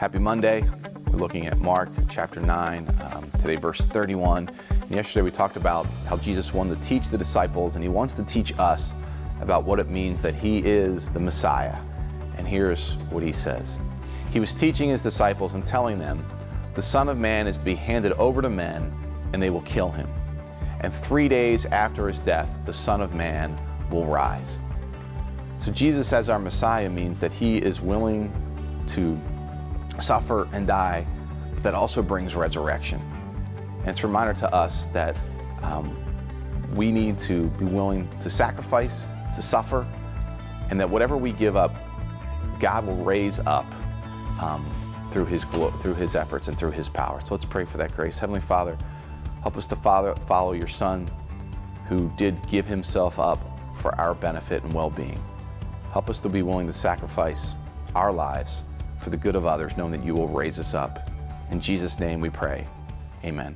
Happy Monday. We're looking at Mark chapter 9, um, today, verse 31. And yesterday, we talked about how Jesus wanted to teach the disciples, and he wants to teach us about what it means that he is the Messiah. And here's what he says He was teaching his disciples and telling them, The Son of Man is to be handed over to men, and they will kill him. And three days after his death, the Son of Man will rise. So, Jesus as our Messiah means that he is willing to suffer and die, but that also brings resurrection. And it's a reminder to us that um, we need to be willing to sacrifice, to suffer, and that whatever we give up, God will raise up um, through His through His efforts and through His power. So let's pray for that grace. Heavenly Father, help us to follow, follow your Son, who did give Himself up for our benefit and well-being. Help us to be willing to sacrifice our lives for the good of others, knowing that you will raise us up. In Jesus' name we pray. Amen.